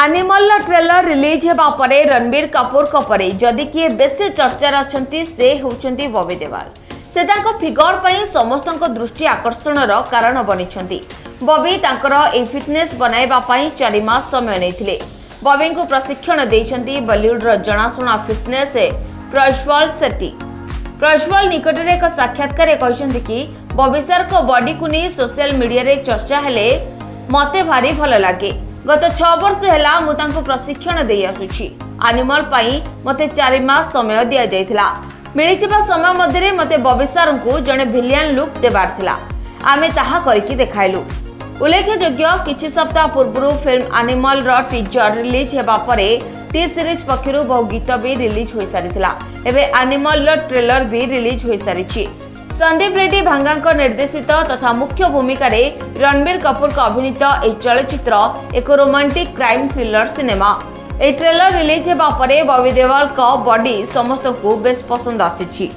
animal trailer release होगा पर रणबीर कपूर को परे जदि किए बेस चर्चार अच्छा से होंगे बबी देवाल से फिगर पर समस्त दृष्टि आकर्षण कारण बनी बबी तर फिटनेस बनवाई चारिमास समय नहीं बबी को प्रशिक्षण देखते बलीउड्र जनाशुना फिटनेस प्रश्वल सेट्टी प्रश्वल निकट एक साक्षात्कार कि बबी सर बडी को नहीं सोशियाल मीडिया चर्चा हेले मत भारी भल लगे ଗତ ଛଅ ବର୍ଷ ହେଲା ମୁଁ ତାଙ୍କୁ ପ୍ରଶିକ୍ଷଣ ଦେଇ ଆସୁଛି ଆନିମଲ ପାଇଁ ମୋତେ ଚାରି ମାସ ସମୟ ଦିଆଯାଇଥିଲା ମିଳିଥିବା ସମୟ ମଧ୍ୟରେ ମୋତେ ବବି ସାର୍ଙ୍କୁ ଜଣେ ଭିଲିଆନ୍ ଲୁକ୍ ଦେବାର ଥିଲା ଆମେ ତାହା କରିକି ଦେଖାଇଲୁ ଉଲ୍ଲେଖଯୋଗ୍ୟ କିଛି ସପ୍ତାହ ପୂର୍ବରୁ ଫିଲ୍ମ ଆନିମଲର ଟିଜର ରିଲିଜ୍ ହେବା ପରେ ଟି ସିରିଜ୍ ପକ୍ଷରୁ ବହୁ ଗୀତ ବି ରିଲିଜ୍ ହୋଇସାରିଥିଲା ଏବେ ଆନିମଲର ଟ୍ରେଲର ବି ରିଲିଜ୍ ହୋଇସାରିଛି ସନ୍ଦୀପ ରେଡ୍ଡି ଭାଙ୍ଗାଙ୍କ ନିର୍ଦ୍ଦେଶିତ ତଥା ମୁଖ୍ୟ ଭୂମିକାରେ ରଣବୀର କପୁରଙ୍କ ଅଭିନୀତ ଏହି ଚଳଚ୍ଚିତ୍ର ଏକ ରୋମାଣ୍ଟିକ୍ କ୍ରାଇମ୍ ଥ୍ରୀଲର ସିନେମା ଏହି ଟ୍ରେଲର ରିଲିଜ୍ ହେବା ପରେ ବବି ଦେୱାଲଙ୍କ ବଡି ସମସ୍ତଙ୍କୁ ବେଶ୍ ପସନ୍ଦ ଆସିଛି